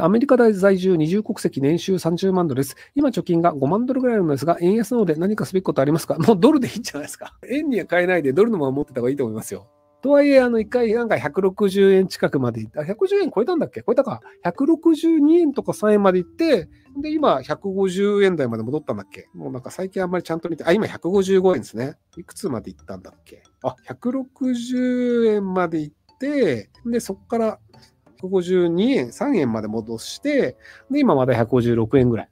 アメリカ在住二重国籍年収30万ドルです。今貯金が5万ドルぐらいなんですが、円安なので何かすべきことありますか？もうドルでいいんじゃないですか？円には買えないでドルのまま持ってた方がいいと思いますよ。とはいえ、あの、一回なんか160円近くまで行った。110円超えたんだっけ？超えたか。162円とか3円まで行って、で、今、150円台まで戻ったんだっけ？もうなんか最近あんまりちゃんと見て、あ、今155円ですね。いくつまで行ったんだっけ？あ、160円まで行って、で、そこから152円、3円まで戻して、で、今まだ156円ぐらい。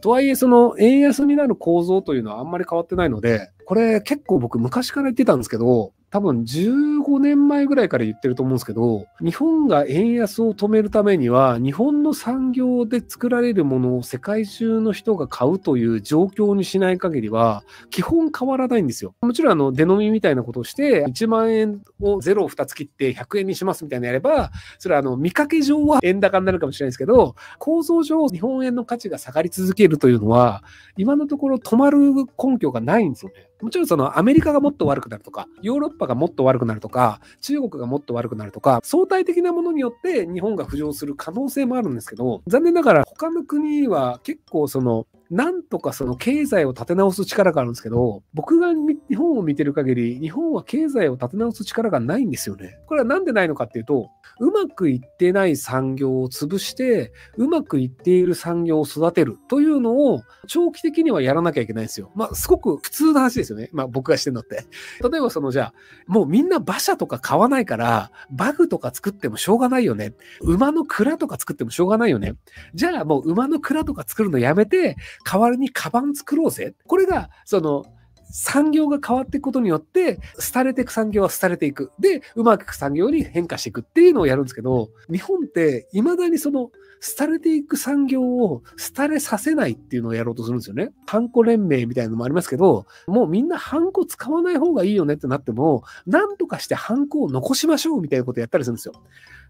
とはいえ、その円安になる構造というのはあんまり変わってないので、これ結構僕昔から言ってたんですけど、多分15年前ぐらいから言ってると思うんですけど、日本が円安を止めるためには、日本の産業で作られるものを世界中の人が買うという状況にしない限りは、基本変わらないんですよ。もちろん、あの、出飲みみたいなことをして、1万円を0を2つ切って100円にしますみたいなやれば、それはあの、見かけ上は円高になるかもしれないですけど、構造上、日本円の価値が下がり続けるというのは、今のところ止まる根拠がないんですよね。もちろんそのアメリカがもっと悪くなるとか、ヨーロッパがもっと悪くなるとか、中国がもっと悪くなるとか、相対的なものによって日本が浮上する可能性もあるんですけど、残念ながら他の国は結構そのなんとかその経済を立て直す力があるんですけど、僕が日本を見てる限り、日本は経済を立て直す力がないんですよね。これはなんでないのかっていうと、うまくいってない産業を潰して、うまくいっている産業を育てるというのを長期的にはやらなきゃいけないんですよ。まあ、すごく普通の話ですよね。まあ、僕がしてるのって。例えばその、じゃあ、もうみんな馬車とか買わないから、バグとか作ってもしょうがないよね。馬の蔵とか作ってもしょうがないよね。じゃあもう馬の蔵とか作るのやめて、代わりにカバン作ろうぜ。これが、その、産業が変わっていくことによって、廃れていく産業は廃れていく。で、うまくいく産業に変化していくっていうのをやるんですけど、日本って未だにその、廃れていく産業を廃れさせないっていうのをやろうとするんですよね。ハンコ連盟みたいなのもありますけど、もうみんなハンコ使わない方がいいよねってなっても、なんとかしてハンコを残しましょうみたいなことやったりするんですよ。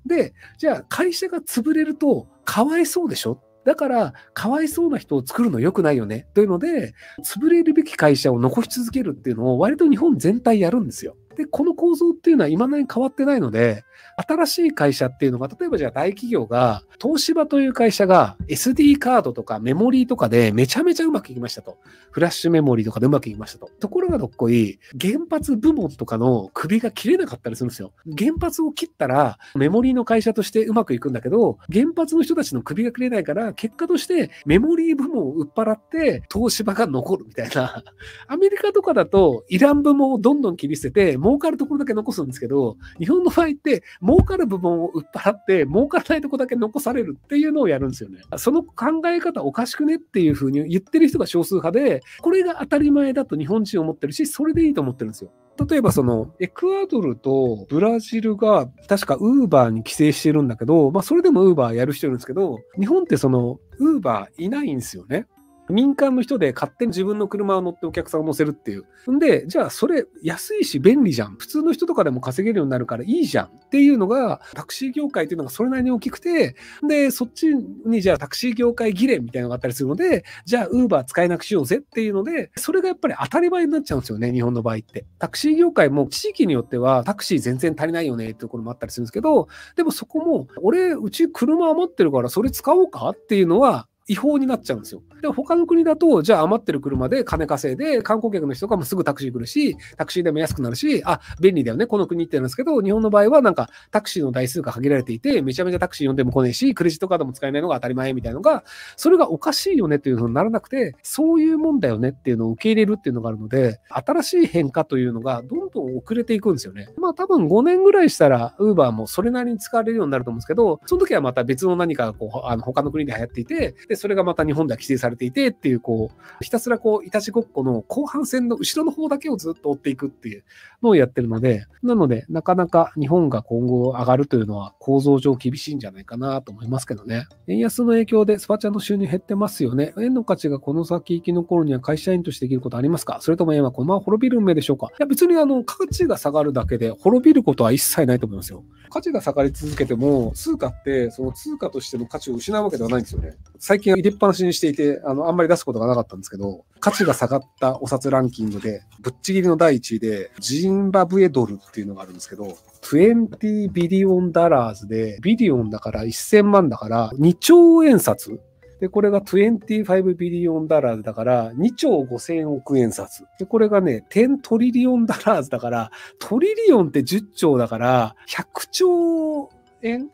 で、じゃあ会社が潰れるとかわいそうでしょだから、かわいそうな人を作るの良くないよね。というので、潰れるべき会社を残し続けるっていうのを割と日本全体やるんですよ。で、この構造っていうのは未だに変わってないので、新しい会社っていうのが、例えばじゃあ大企業が、東芝という会社が SD カードとかメモリーとかでめちゃめちゃうまくいきましたと。フラッシュメモリーとかでうまくいきましたと。ところがどっこい、原発部門とかの首が切れなかったりするんですよ。原発を切ったら、メモリーの会社としてうまくいくんだけど、原発の人たちの首が切れないから、結果としてメモリー部門を売っ払って、東芝が残るみたいな。アメリカとかだと、イラン部門をどんどん切り捨てて、儲かるところだけ残すんですけど、日本の場合って、儲かる部分を売っ払って、儲からないとこだけ残されるっていうのをやるんですよね。その考え方おかしくねっていうふうに言ってる人が少数派で、これが当たり前だと日本人思ってるし、それでいいと思ってるんですよ。例えばその、エクアドルとブラジルが確かウーバーに規制してるんだけど、まあそれでもウーバーやる人いるんですけど、日本ってその、ウーバーいないんですよね。民間の人で勝手に自分の車を乗ってお客さんを乗せるっていう。んで、じゃあそれ安いし便利じゃん。普通の人とかでも稼げるようになるからいいじゃんっていうのが、タクシー業界っていうのがそれなりに大きくて、で、そっちにじゃあタクシー業界議連みたいなのがあったりするので、じゃあウーバー使えなくしようぜっていうので、それがやっぱり当たり前になっちゃうんですよね、日本の場合って。タクシー業界も地域によってはタクシー全然足りないよねってところもあったりするんですけど、でもそこも、俺、うち車余ってるからそれ使おうかっていうのは、違法になっちゃうんですよ。で他の国だと、じゃあ余ってる車で金稼いで、観光客の人とかもすぐタクシー来るし、タクシーでも安くなるし、あ、便利だよね、この国って言うんですけど、日本の場合はなんかタクシーの台数が限られていて、めちゃめちゃタクシー呼んでも来ねえし、クレジットカードも使えないのが当たり前みたいなのが、それがおかしいよねっていうふうにならなくて、そういうもんだよねっていうのを受け入れるっていうのがあるので、新しい変化というのがどんどん遅れていくんですよね。まあ多分5年ぐらいしたら、ウーバーもそれなりに使われるようになると思うんですけど、その時はまた別の何かがこう、あの他の国で流行っていて、で、それがまた日本では規制されていてっていう、こう、ひたすらこう、いたちごっこの後半戦の後ろの方だけをずっと追っていくっていうのをやってるので、なので、なかなか日本が今後上がるというのは構造上厳しいんじゃないかなと思いますけどね。円安の影響でスパチャの収入減ってますよね。円の価値がこの先生き残るには会社員としてできることありますか？それとも円はこのまま滅びる運命でしょうか？いや、別にあの、価値が下がるだけで滅びることは一切ないと思いますよ。価値が下がり続けても、通貨ってその通貨としての価値を失うわけではないんですよね。最近は入れっぱなしにしていて、あの、あんまり出すことがなかったんですけど、価値が下がったお札ランキングで、ぶっちぎりの第1位で、ジンバブエドルっていうのがあるんですけど、20 billion dollars で、 billion だから1000万だから2兆円札。で、これが25 billion dollars だから2兆5000億円札。で、これがね、10 trillion dollars だから、 trillion って10兆だから100兆円？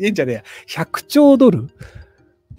円じゃねえ、100兆ドル？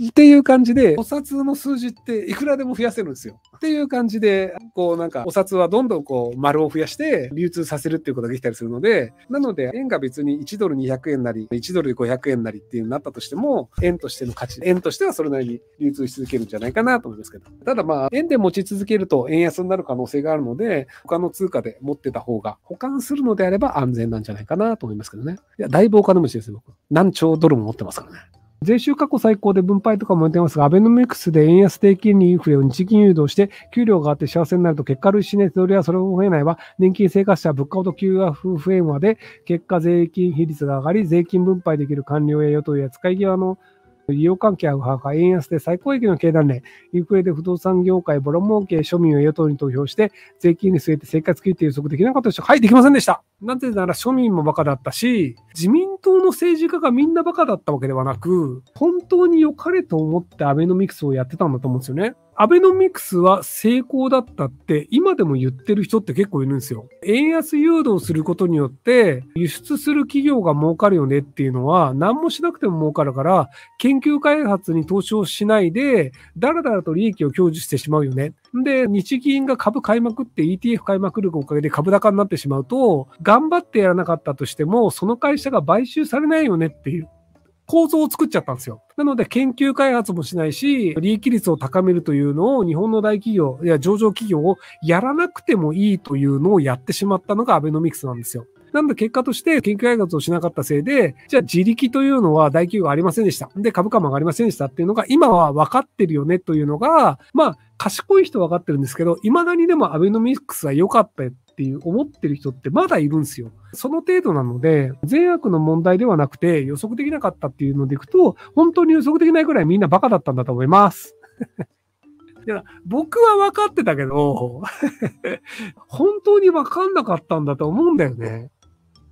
っていう感じで、お札の数字っていくらでも増やせるんですよ。っていう感じで、こうなんかお札はどんどんこう丸を増やして流通させるっていうことができたりするので、なので円が別に1ドル200円なり、1ドルで500円なりっていうになったとしても、円としての価値、円としてはそれなりに流通し続けるんじゃないかなと思いますけど。ただまあ、円で持ち続けると円安になる可能性があるので、他の通貨で持ってた方が保管するのであれば安全なんじゃないかなと思いますけどね。いや、だいぶお金持ちですよ、僕。何兆ドルも持ってますからね。税収過去最高で分配とかも言ってますが、アベノミクスで円安低金利インフレを日銀誘導して、給料があって幸せになると結果類しない手取りはそれを増えないは、年金生活者物価と給付不縁和で、結果税金比率が上がり、税金分配できる官僚や与党や使い際の医療関係は不破円安で最高益の経団連、インフレで不動産業界、ボロ儲け、庶民を与党に投票して、税金に据えて生活基って予測できなかったでしょはい、できませんでした。なぜなら庶民もバカだったし、自民党の政治家がみんなバカだったわけではなく、本当に良かれと思ってアベノミクスをやってたんだと思うんですよね。アベノミクスは成功だったって今でも言ってる人って結構いるんですよ。円安誘導することによって輸出する企業が儲かるよねっていうのは何もしなくても儲かるから研究開発に投資をしないでだらだらと利益を享受してしまうよね。で、日銀が株買いまくって ETF 買いまくるおかげで株高になってしまうと頑張ってやらなかったとしてもその会社が買収されないよねっていう。構造を作っちゃったんですよ。なので研究開発もしないし、利益率を高めるというのを日本の大企業や上場企業をやらなくてもいいというのをやってしまったのがアベノミクスなんですよ。なんで結果として研究開発をしなかったせいで、じゃあ自力というのは大企業がありませんでした。で、株価も上がりませんでしたっていうのが今は分かってるよねというのが、まあ、賢い人は分かってるんですけど、未だにでもアベノミクスは良かったっていう思ってる人ってまだいるんですよ。その程度なので、善悪の問題ではなくて予測できなかったっていうのでいくと、本当に予測できないぐらいみんなバカだったんだと思います。いや、僕は分かってたけど、本当に分かんなかったんだと思うんだよね。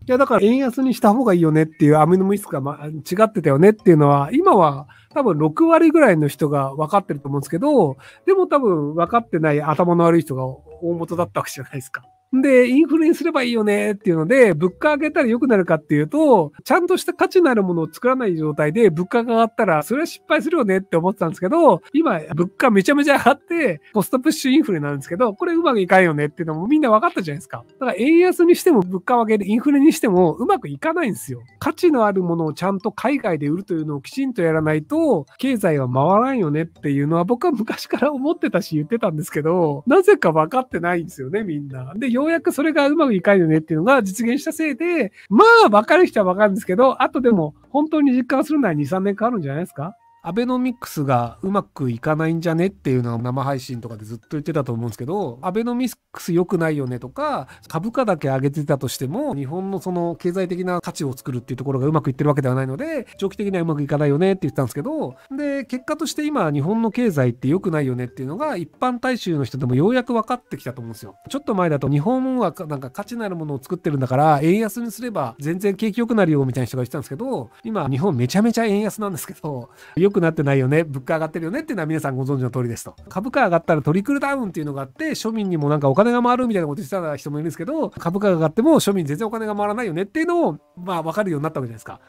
いや、だから円安にした方がいいよねっていうアミノミスが、ま、違ってたよねっていうのは、今は多分6割ぐらいの人が分かってると思うんですけど、でも多分分かってない頭の悪い人が大元だったわけじゃないですか。で、インフレにすればいいよねっていうので、物価上げたら良くなるかっていうと、ちゃんとした価値のあるものを作らない状態で物価が上がったら、それは失敗するよねって思ってたんですけど、今、物価めちゃめちゃ上がって、コストプッシュインフレなんですけど、これうまくいかんよねっていうのもみんな分かったじゃないですか。だから円安にしても物価を上げる、インフレにしてもうまくいかないんですよ。価値のあるものをちゃんと海外で売るというのをきちんとやらないと、経済は回らんよねっていうのは僕は昔から思ってたし言ってたんですけど、なぜか分かってないんですよね、みんな。で、ようやくそれがうまくいかんよねっていうのが実現したせいで、まあ、分かる人はわかるんですけど、あとでも、本当に実感するのは2、3年かかるんじゃないですか？アベノミクスがうまくいかないんじゃねっていうのは生配信とかでずっと言ってたと思うんですけど、アベノミクス良くないよねとか、株価だけ上げてたとしても、日本のその経済的な価値を作るっていうところがうまくいってるわけではないので、長期的にはうまくいかないよねって言ったんですけど、で、結果として今、日本の経済って良くないよねっていうのが、一般大衆の人でもようやく分かってきたと思うんですよ。ちょっと前だと日本はなんか価値のあるものを作ってるんだから、円安にすれば全然景気良くなるよみたいな人が言ってたんですけど、今、日本めちゃめちゃ円安なんですけど、くなってないよね。物価上がってるよねっていうのは皆さんご存知の通りですと。株価上がったらトリクルダウンっていうのがあって、庶民にもなんかお金が回るみたいなこと言ってた人もいるんですけど、株価が上がっても庶民全然お金が回らないよねっていうのを、まあ分かるようになったわけじゃないですか。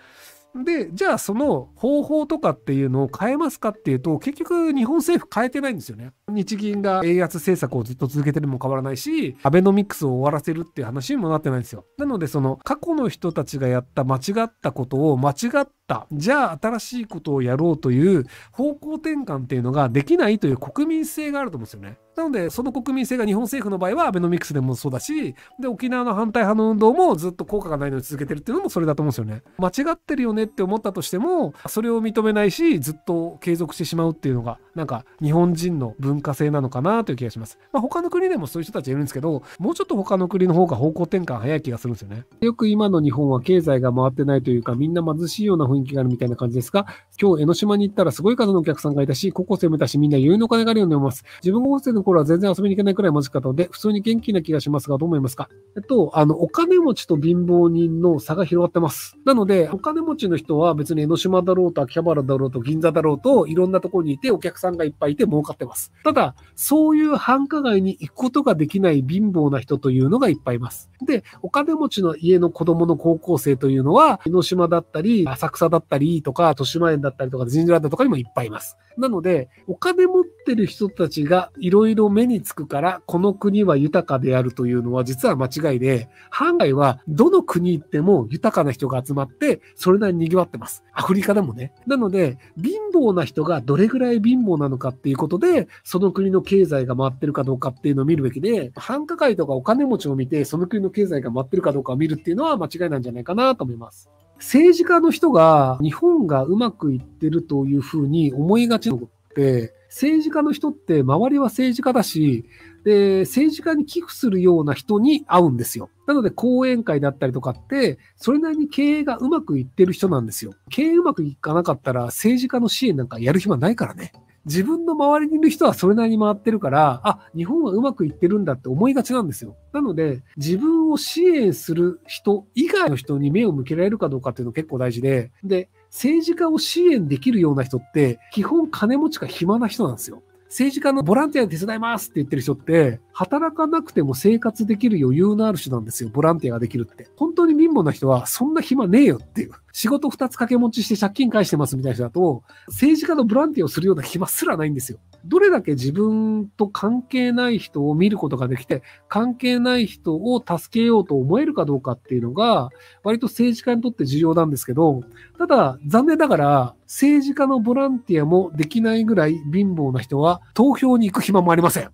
で、じゃあその方法とかっていうのを変えますかっていうと、結局日本政府変えてないんですよね。日銀が円安政策をずっと続けてるも変わらないし、アベノミクスを終わらせるっていう話にもなってないんですよ。なのでその過去の人たちがやった間違ったことを間違ったじゃあ新しいことをやろうという方向転換っていうのができないという国民性があると思うんですよね。なので、その国民性が日本政府の場合はアベノミクスでもそうだし、で、沖縄の反対派の運動もずっと効果がないのに続けてるっていうのもそれだと思うんですよね。間違ってるよねって思ったとしても、それを認めないし、ずっと継続してしまうっていうのが、なんか日本人の文化性なのかなという気がします。まあ、他の国でもそういう人たちいるんですけど、もうちょっと他の国の方が方向転換早い気がするんですよね。よく今の日本は経済が回ってないというか、みんな貧しいような雰囲気があるみたいな感じですが、今日江ノ島に行ったらすごい数のお客さんがいたし、高校生もいたし、みんな余裕のお金があるように思います。自分高校生の頃は全然遊びに行けないくらい貧しかったので、普通に元気な気がしますが、どう思いますか？えっと、あの、お金持ちと貧乏人の差が広がってます。なので、お金持ちの人は別に江ノ島だろうと秋葉原だろうと銀座だろうと、いろんなところにいてお客さんがいっぱいいて儲かってます。ただ、そういう繁華街に行くことができない貧乏な人というのがいっぱいいます。で、お金持ちの家の子供の高校生というのは、江ノ島だったり、浅草だったりとか、豊島園だったりとか、神社だったとかにもいっぱいいます。なので、お金持ってる人たちがいろいろ目につくから、この国は豊かであるというのは実は間違いで、犯外はどの国行っても豊かな人が集まって、それなりに賑わってます。アフリカでもね。なので、貧乏な人がどれぐらい貧乏なのかっていうことで、その国の経済が回ってるかどうかっていうのを見るべきで、繁華街とかお金持ちを見て、その国の経済が回ってるかどうかを見るっていうのは間違いなんじゃないかなと思います。政治家の人が日本がうまくいってるというふうに思いがちなことって、政治家の人って周りは政治家だし、で、政治家に寄付するような人に会うんですよ。なので講演会だったりとかって、それなりに経営がうまくいってる人なんですよ。経営うまくいかなかったら政治家の支援なんかやる暇ないからね。自分の周りにいる人はそれなりに回ってるから、あ、日本はうまくいってるんだって思いがちなんですよ。なので、自分を支援する人以外の人に目を向けられるかどうかっていうの結構大事で、で、政治家を支援できるような人って、基本金持ちか暇な人なんですよ。政治家のボランティアで手伝いますって言ってる人って、働かなくても生活できる余裕のある人なんですよ。ボランティアができるって。本当に貧乏な人は、そんな暇ねえよっていう。仕事二つ掛け持ちして借金返してますみたいな人だと、政治家のボランティアをするような暇すらないんですよ。どれだけ自分と関係ない人を見ることができて、関係ない人を助けようと思えるかどうかっていうのが、割と政治家にとって重要なんですけど、ただ、残念ながら、政治家のボランティアもできないぐらい貧乏な人は投票に行く暇もありません。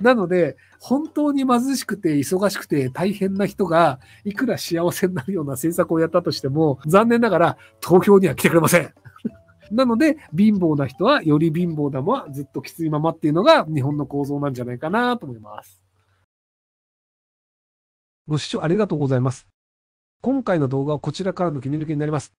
なので、本当に貧しくて忙しくて大変な人が、いくら幸せになるような政策をやったとしても、残念ながら投票には来てくれません。なので、貧乏な人はより貧乏なままずっときついままっていうのが日本の構造なんじゃないかなと思います。ご視聴ありがとうございます。今回の動画はこちらからの気に入りになります。